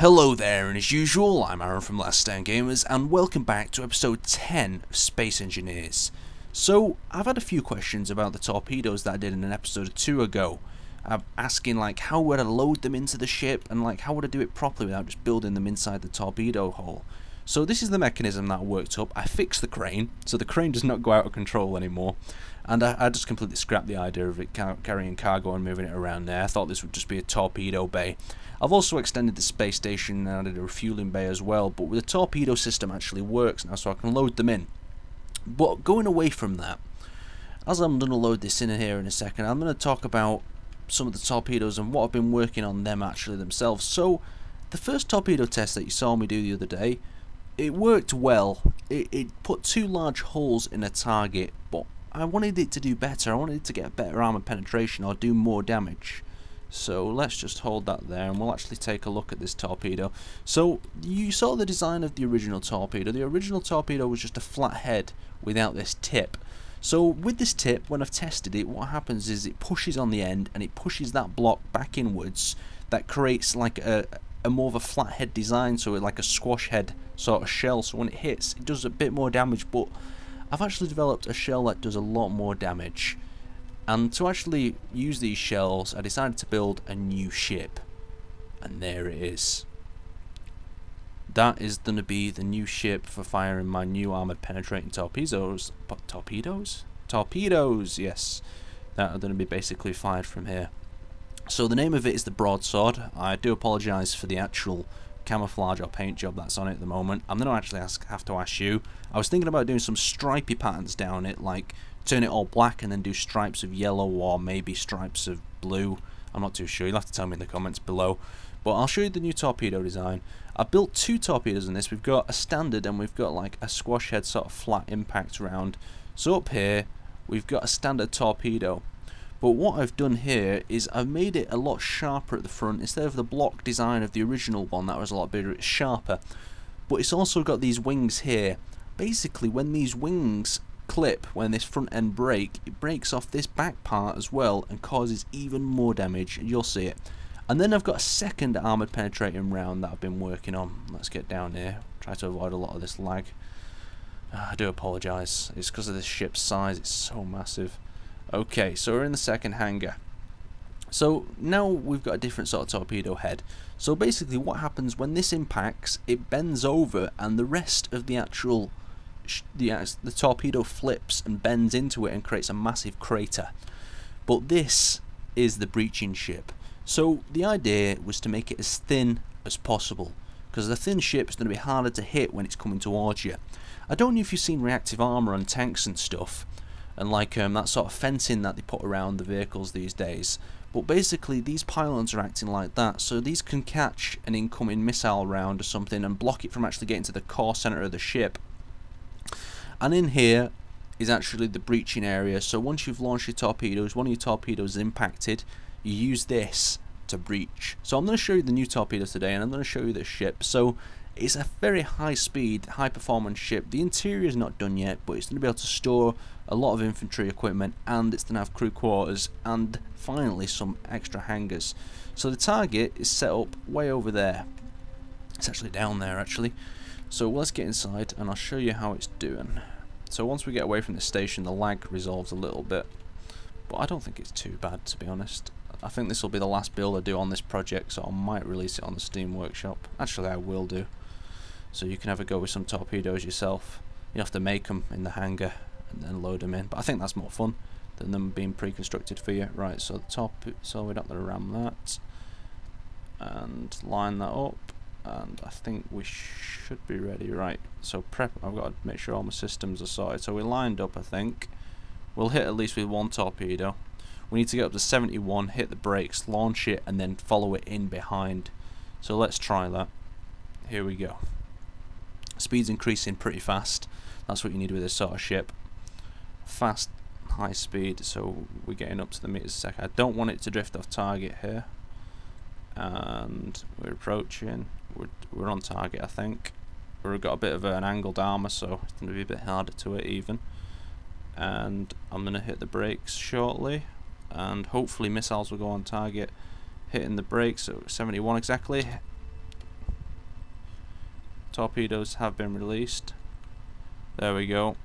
Hello there, and as usual, I'm Aaron from Last Stand Gamers, and welcome back to episode 10 of Space Engineers. So, I've had a few questions about the torpedoes that I did in an episode or two ago. I'm asking, like, how would I load them into the ship, and, like, how would I do it properly without just building them inside the torpedo hull. So this is the mechanism that worked up. I fixed the crane, so the crane does not go out of control anymore. And I, I just completely scrapped the idea of it car carrying cargo and moving it around there. I thought this would just be a torpedo bay. I've also extended the space station and added a refueling bay as well, but the torpedo system actually works now, so I can load them in. But going away from that, as I'm going to load this in here in a second, I'm going to talk about some of the torpedoes and what I've been working on them actually themselves. So, the first torpedo test that you saw me do the other day, it worked well. It, it put two large holes in a target, but I wanted it to do better. I wanted it to get better armor penetration or do more damage. So let's just hold that there and we'll actually take a look at this torpedo. So you saw the design of the original torpedo. The original torpedo was just a flat head without this tip. So with this tip, when I've tested it, what happens is it pushes on the end and it pushes that block back inwards. That creates like a, a more of a flat head design, so like a squash head sort of shell. So when it hits, it does a bit more damage, but I've actually developed a shell that does a lot more damage. And to actually use these shells, I decided to build a new ship. And there it is. That is going to be the new ship for firing my new armored penetrating torpedoes. torpedoes? Torpedoes, yes. That are going to be basically fired from here. So the name of it is the Broadsword. I do apologise for the actual camouflage or paint job that's on it at the moment. I'm going to actually ask, have to ask you. I was thinking about doing some stripy patterns down it, like turn it all black and then do stripes of yellow or maybe stripes of blue. I'm not too sure. You'll have to tell me in the comments below. But I'll show you the new torpedo design. I've built two torpedoes in this. We've got a standard and we've got like a squash head sort of flat impact round. So up here, we've got a standard torpedo. But what I've done here is I've made it a lot sharper at the front. Instead of the block design of the original one that was a lot bigger, it's sharper. But it's also got these wings here. Basically, when these wings clip when this front end break, it breaks off this back part as well and causes even more damage. You'll see it. And then I've got a second armoured penetrating round that I've been working on. Let's get down here. Try to avoid a lot of this lag. Uh, I do apologise. It's because of this ship's size. It's so massive. Okay, so we're in the second hangar. So now we've got a different sort of torpedo head. So basically what happens when this impacts, it bends over and the rest of the actual the, the torpedo flips and bends into it and creates a massive crater. But this is the breaching ship. So the idea was to make it as thin as possible because the thin ship is going to be harder to hit when it's coming towards you. I don't know if you've seen reactive armour on tanks and stuff and like um, that sort of fencing that they put around the vehicles these days but basically these pylons are acting like that so these can catch an incoming missile round or something and block it from actually getting to the core centre of the ship and in here is actually the breaching area. So once you've launched your torpedoes, one of your torpedoes is impacted, you use this to breach. So I'm going to show you the new torpedoes today and I'm going to show you the ship. So it's a very high speed, high performance ship. The interior is not done yet, but it's going to be able to store a lot of infantry equipment and it's to have crew quarters and finally some extra hangars. So the target is set up way over there. It's actually down there actually. So let's get inside and I'll show you how it's doing. So once we get away from the station the lag resolves a little bit. But I don't think it's too bad to be honest. I think this will be the last build I do on this project so I might release it on the Steam Workshop. Actually I will do. So you can have a go with some torpedoes yourself. You have to make them in the hangar and load them in. But I think that's more fun than them being pre-constructed for you. Right, so the top, so we're not going to ram that. And line that up and I think we should be ready. Right so prep I've got to make sure all my systems are sorted. So we're lined up I think. We'll hit at least with one torpedo. We need to get up to 71 hit the brakes launch it and then follow it in behind. So let's try that. Here we go. Speed's increasing pretty fast. That's what you need with this sort of ship fast high speed so we're getting up to the meters a second. I don't want it to drift off target here. And we're approaching we're, we're on target I think. We've got a bit of an angled armour so it's going to be a bit harder to it even. And I'm going to hit the brakes shortly and hopefully missiles will go on target. Hitting the brakes so 71 exactly. Torpedoes have been released. There we go.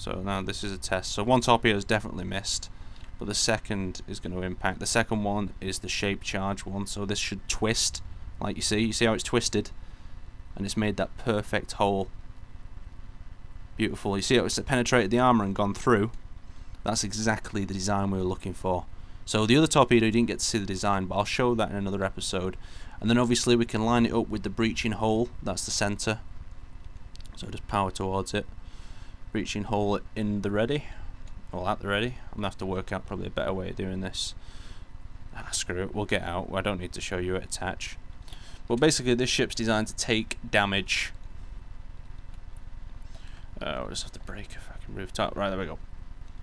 So now this is a test. So one torpedo is definitely missed, but the second is going to impact. The second one is the shape charge one, so this should twist, like you see. You see how it's twisted, and it's made that perfect hole. Beautiful. You see how it's penetrated the armor and gone through. That's exactly the design we were looking for. So the other torpedo you didn't get to see the design, but I'll show that in another episode. And then obviously we can line it up with the breaching hole, that's the centre. So just power towards it. Breaching hole in the ready. Well, at the ready. I'm to have to work out probably a better way of doing this. Ah, screw it, we'll get out. I don't need to show you it attach. But basically this ship's designed to take damage. Uh, I'll just have to break if I can move top. Right, there we go.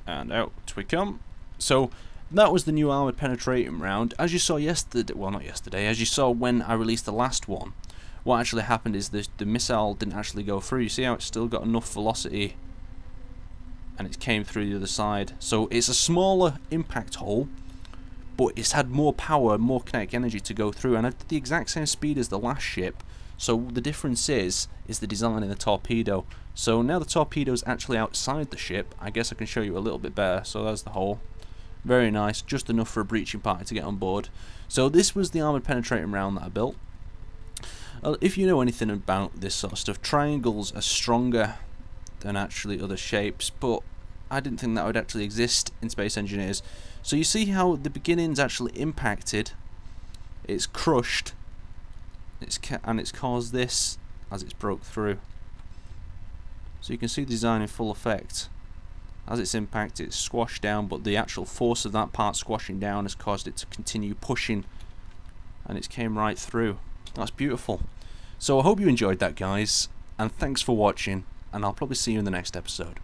And out we come. So that was the new armoured penetrating round. As you saw yesterday, well not yesterday, as you saw when I released the last one, what actually happened is the, the missile didn't actually go through. You see how it's still got enough velocity and it came through the other side. So it's a smaller impact hole, but it's had more power, more kinetic energy to go through, and at the exact same speed as the last ship. So the difference is, is the design in the torpedo. So now the torpedo's actually outside the ship, I guess I can show you a little bit better. So there's the hole. Very nice, just enough for a breaching party to get on board. So this was the armoured penetrating round that I built. Uh, if you know anything about this sort of stuff, triangles are stronger than actually other shapes, but I didn't think that would actually exist in Space Engineers. So you see how the beginning's actually impacted, it's crushed, it's and it's caused this as it's broke through. So you can see the design in full effect. As its impacted, it's squashed down but the actual force of that part squashing down has caused it to continue pushing and it came right through. That's beautiful. So I hope you enjoyed that guys and thanks for watching and I'll probably see you in the next episode